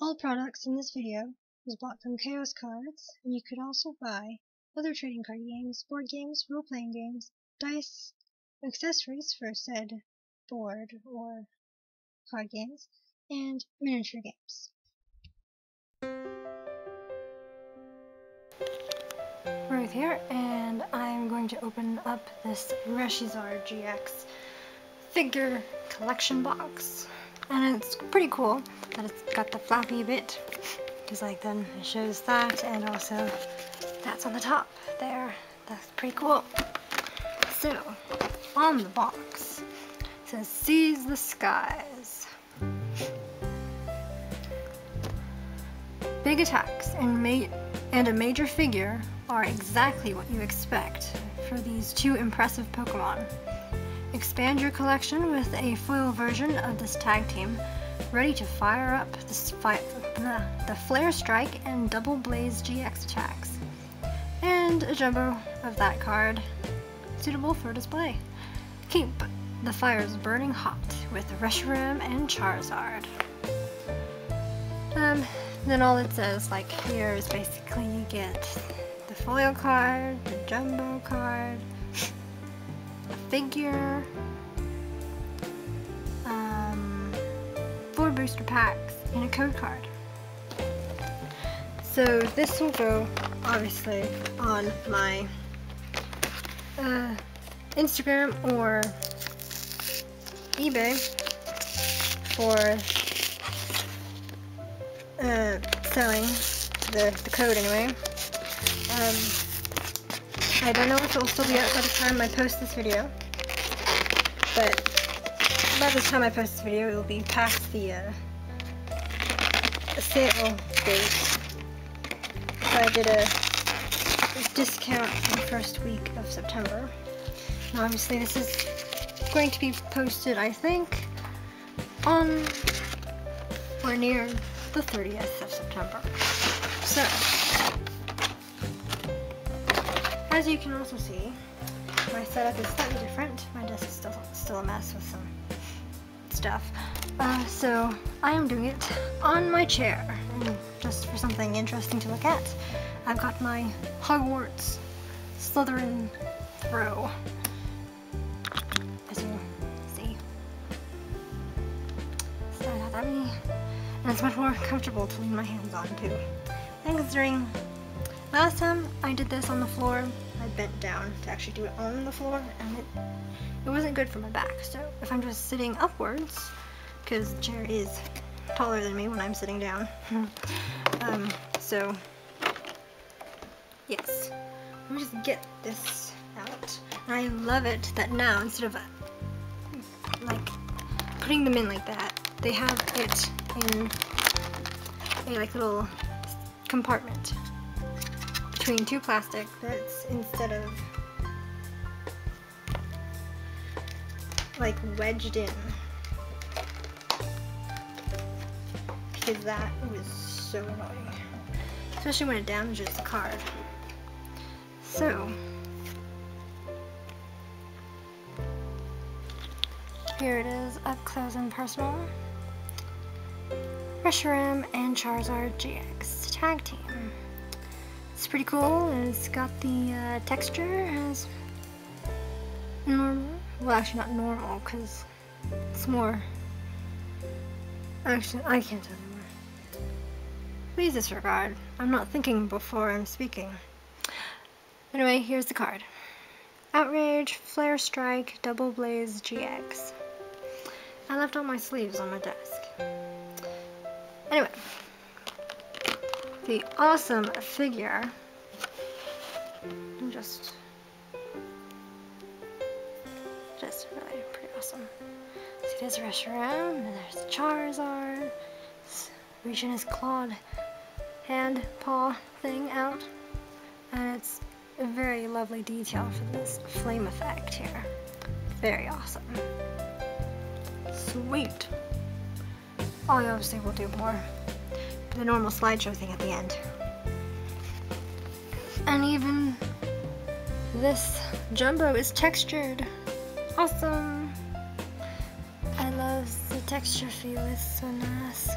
All products in this video was bought from Chaos Cards, and you could also buy other trading card games, board games, role-playing games, dice, accessories for said board or card games, and miniature games. Ruth here, and I'm going to open up this ReshiZard GX figure collection box. And it's pretty cool that it's got the flappy bit, because like then it shows that, and also that's on the top there. That's pretty cool. So, on the box, it says Seize the Skies. Big attacks and, ma and a major figure are exactly what you expect for these two impressive Pokemon. Expand your collection with a foil version of this tag team, ready to fire up fi the Flare Strike and Double Blaze GX attacks. And a jumbo of that card, suitable for display. Keep the fires burning hot with Reshiram and Charizard. Um, then all it says, like here, is basically you get the foil card, the jumbo card, figure, um, four booster packs, and a code card. So this will go, obviously, on my uh, Instagram or eBay for uh, selling the, the code anyway. Um, I don't know if it will still be up by the time I post this video, but by the time I post this video, it will be past the, uh, the sale date. So I did a discount in the first week of September. And obviously this is going to be posted, I think, on or near the 30th of September. So, as you can also see, my setup is slightly different. My desk is still, still a mess with some stuff. Uh, so I am doing it on my chair, and just for something interesting to look at. I've got my Hogwarts Slytherin throw, as you see. So I that and it's much more comfortable to lean my hands on too. And considering last time I did this on the floor, I bent down to actually do it on the floor, and it, it wasn't good for my back. So if I'm just sitting upwards, because the chair is taller than me when I'm sitting down, um, so yes, let me just get this out. And I love it that now instead of like putting them in like that, they have it in a like little compartment between two plastic that's instead of like wedged in. Because that was so annoying. Especially when it damages the card. So. Here it is up close and personal. Reshiram and Charizard GX tag team it's pretty cool. It's got the uh, texture as normal. Well, actually not normal, because it's more... Actually, I can't tell anymore. Please disregard. I'm not thinking before I'm speaking. Anyway, here's the card. Outrage, Flare Strike, Double Blaze GX. I left all my sleeves on my desk. Anyway, the awesome figure. Just, just really pretty awesome. See, there's Reshiram, and there's Charizard. It's reaching his clawed hand, paw thing out. And it's a very lovely detail for this flame effect here. Very awesome. Sweet. Oh, I obviously will do more the normal slideshow thing at the end. And even this jumbo is textured. Awesome! I love the texture feel, it's so nice.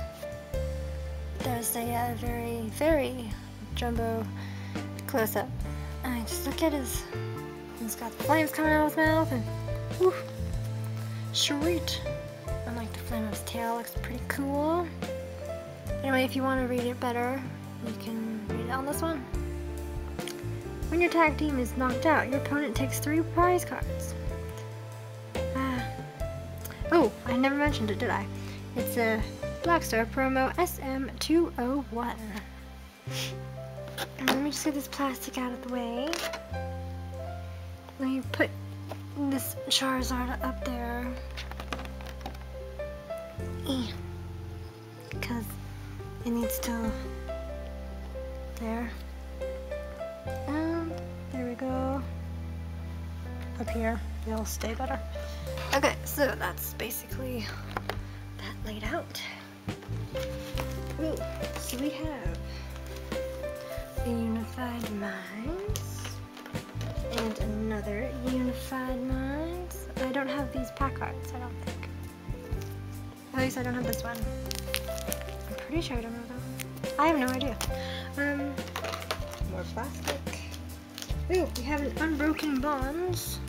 there's a uh, very, very jumbo close up. And just look at his, he's got the flames coming out of his mouth and, whew, sweet. I like the flame of his tail, looks pretty cool. Anyway, if you want to read it better, you can read it on this one. When your tag team is knocked out, your opponent takes three prize cards. Ah. Oh, I never mentioned it, did I? It's a Blackstar promo SM201. Let me just get this plastic out of the way. Let me put this Charizard up there. Because it needs to... There. Up here. It'll stay better. Okay, so that's basically that laid out. Ooh, so we have the Unified Minds and another Unified Minds. I don't have these pack cards, I don't think. At least I don't have this one. I'm pretty sure I don't have that one. I have no idea. Um, more plastic. Ooh, we have an Unbroken Bonds.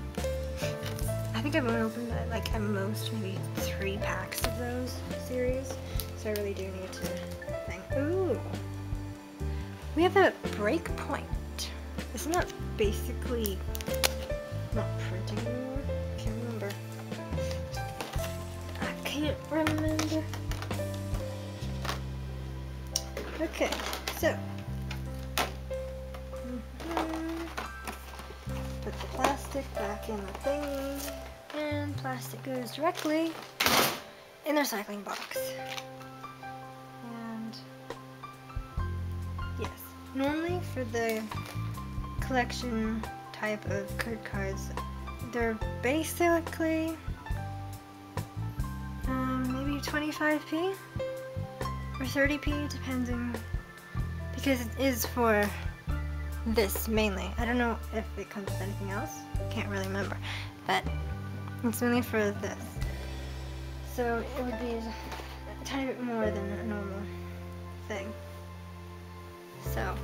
I think I've only opened uh, like at most maybe three packs of those series, so I really do need to think. Ooh, we have a breakpoint. Isn't that basically not printing anymore? I can't remember. I can't remember. Okay, so mhm. put the plastic back in the thing, and plastic goes directly in the recycling box. And yes, normally for the collection type of code cards, they're basically um, maybe 25p or 30p, depending, because it is for this mainly. I don't know if it comes with anything else. Can't really remember, but it's mainly for this. So it would be a tiny bit more than a normal thing. So,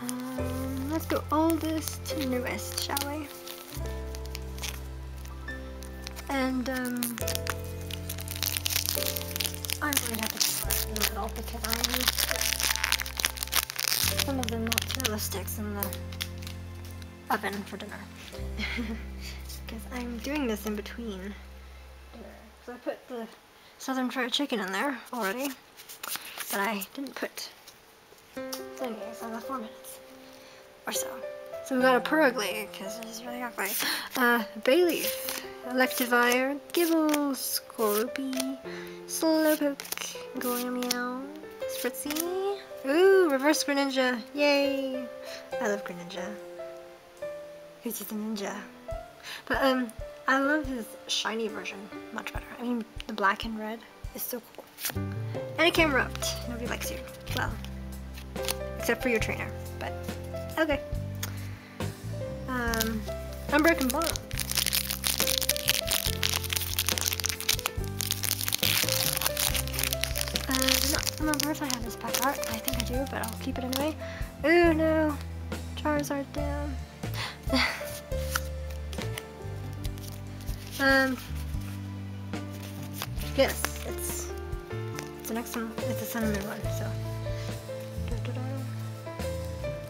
um, let's go oldest to newest, shall we? And, um, I'm going to have to start in the middle because I put some of the mozzarella sticks in the oven for dinner. Because I'm doing this in between dinner. So I put the southern fried chicken in there already, but I didn't put thingies on the four minutes or so. So we got a Purugly, because it's really ugly. Uh, Bayleef, Electivire, Gible, Scorpy, Slowpoke, Goymeow, Spritzee. Ooh, Reverse Greninja, yay! I love Greninja. He's just a ninja. But, um, I love his shiny version much better. I mean, the black and red is so cool. And it came roped. Nobody likes you. Well, except for your trainer, but okay. Um, Unbroken Bond. Uh, remember if I have this back art. I think I do, but I'll keep it anyway. Ooh, no. Charizard down. Um, yes, it's it's the next one. it's a cinnamon one, so. Da-da-da.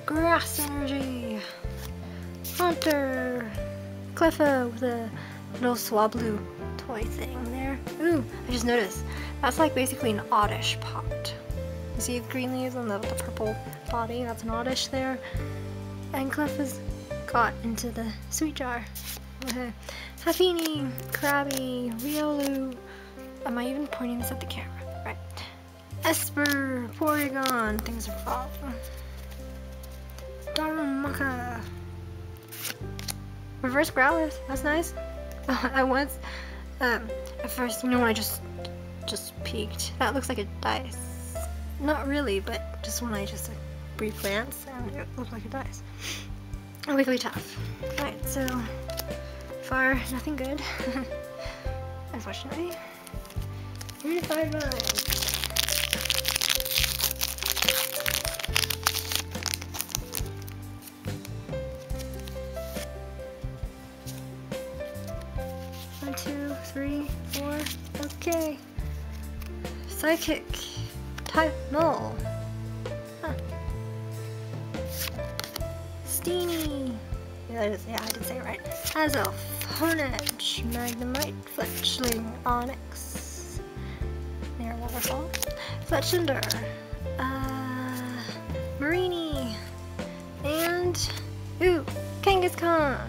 Grass energy. Hunter. Cleffa with a little Swablu toy thing there. Ooh, I just noticed. That's like basically an oddish pot. You see the green leaves and the, the purple body? That's an oddish there. And Cleffa's got into the sweet jar. Okay. Hafini, Krabby, Riolu. Am I even pointing this at the camera? Right. Espurr, Porygon, things are falling. Darumaka. Reverse Growlithe, that's nice. I once, um, at first, you know I just, just peeked, that looks like a dice. Not really, but just when I just like, brief glance, and it looked like a dice. A weekly tough. Right, so far, nothing good. Unfortunately. Unified mind. One, two, three, four. Okay. Psychic. Type null. Huh. Steamy. Yeah, I did say it right. Azelf. Honedge. Magnemite. Fletchling. Onix. Near Waterfall. Fletchinder. Uh, Mareanie. And. Ooh, Kangaskhan.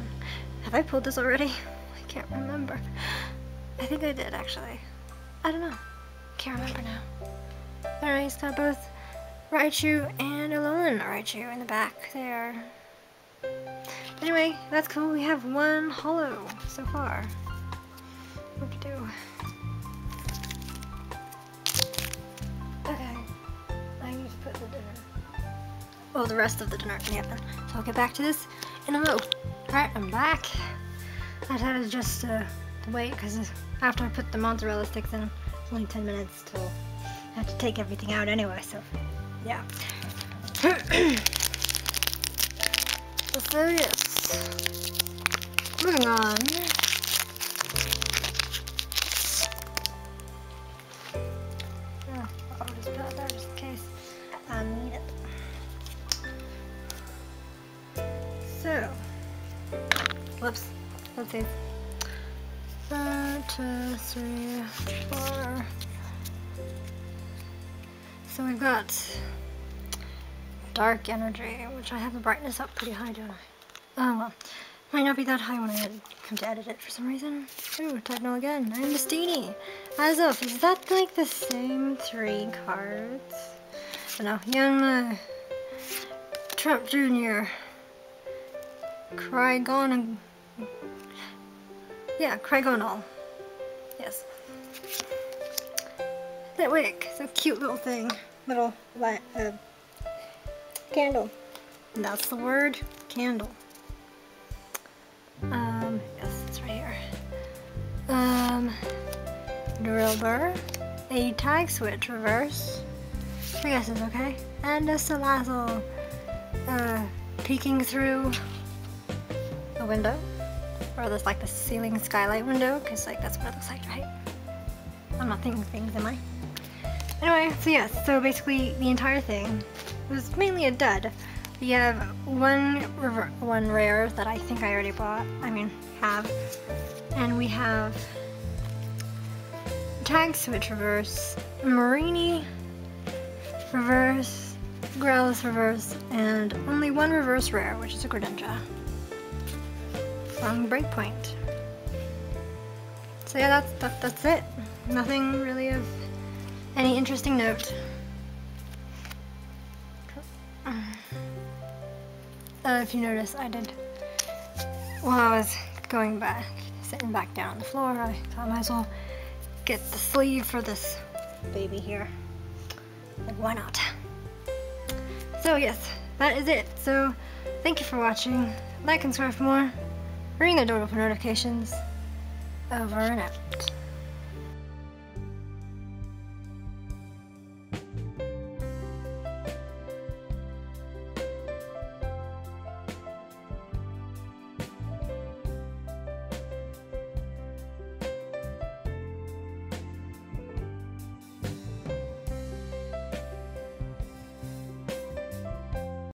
Have I pulled this already? I can't remember. I think I did actually. I don't know. Can't remember now. Alright, he's got both Raichu and Alolan Raichu in the back there. Anyway, that's cool. We have one hollow so far. What to do? Okay. I need to put the dinner. Oh, the rest of the dinner in the oven. So I'll get back to this in a mo. Alright, I'm back. I had to just uh, wait because after I put the mozzarella sticks in, it's only 10 minutes till I have to take everything out anyway, so yeah. so yes. Moving on. Oh, I'll just put there just in case I need it. So, whoops, let's see. One, two, three, four. So we've got dark energy, which I have the brightness up pretty high, don't I? Oh well. Might not be that high when I come to edit it for some reason. Ooh, Techno again. I'm Mistini. As of, is that like the same three cards? I know. Young uh, Trump Jr. Crygon yeah, Cryogonal. Yes. That wick. It's a cute little thing. Little light, uh, candle. And that's the word, candle. Drillbur, a tag switch reverse. I guess it's okay. And a Salazzle, uh, peeking through a window. Or this like the ceiling skylight window, because like that's what it looks like, right? I'm not thinking things, am I? Anyway, so yes, so basically the entire thing was mainly a dud. We have one one rare that I think I already bought. I mean, have, and we have tag switch reverse, Mareanie reverse, Growlithe reverse, and only one reverse rare, which is a Greninja from Breakpoint. So yeah, that's that, that's it. Nothing really of any interesting note. Uh, if you notice, I did, while I was going back, sitting back down on the floor, I thought I might as well get the sleeve for this baby here. Like, why not? So yes, that is it. So, thank you for watching. Like and subscribe for more. Ring the doorbell for notifications. Over and out.